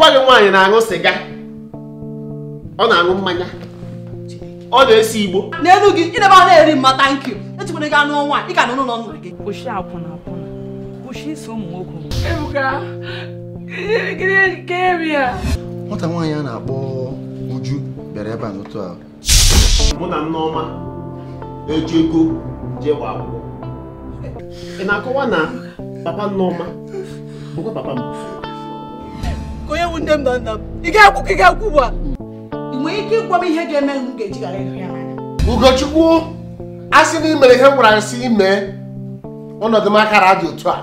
nwa gị nwaanyị na-aṅụ sịga. Ọ na-aṅụ mmanya. Ọ na-esi igbo. N'elu gị idebe a na-eri mma tankị echikwere gị anụ ọnwa ị ka nọ n'ụlọ nna gị. Kwụsị akwụna akwụna. Kwụsị iso ụmụ nwoke Ebuka, gịnị ka eri ya? nwata nwaanyị a na-akpọ Uju bịara ebe a n'otu a. Mụ na nneọma eji ego jee gba akwụkwọ. Ị na-akọwa na papa nneọma bụkwa papa m onye wu nne m na nna m ị ga-ekwu ka ị ga-ekwu ugbu a ị nwere ike ịgwa m ihe ga-eme m ga-eji ghara ịhụ ya Ugochukwu a sị na imere ihe m gwara gị sị ime ọnọdụ m akara dị otu a.